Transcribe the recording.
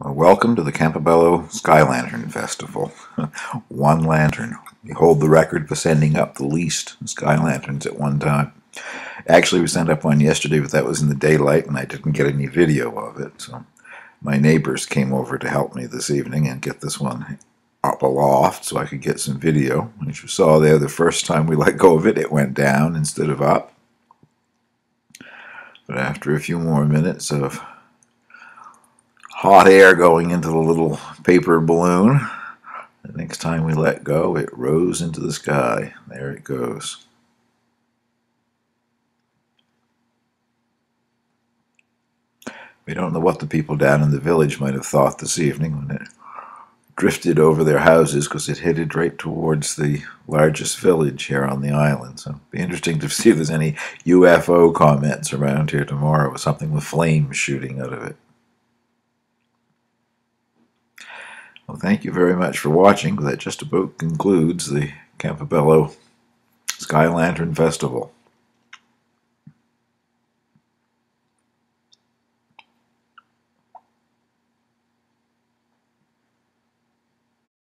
Well, welcome to the Campobello Sky Lantern Festival. one lantern. We hold the record for sending up the least sky lanterns at one time. Actually, we sent up one yesterday, but that was in the daylight, and I didn't get any video of it. So my neighbors came over to help me this evening and get this one up aloft so I could get some video. As you saw there, the first time we let go of it, it went down instead of up. But after a few more minutes of hot air going into the little paper balloon. The next time we let go, it rose into the sky. There it goes. We don't know what the people down in the village might have thought this evening when it drifted over their houses because it headed right towards the largest village here on the island. So it'll be interesting to see if there's any UFO comments around here tomorrow with something with flames shooting out of it. Well, thank you very much for watching. That just about concludes the Campobello Sky Lantern Festival.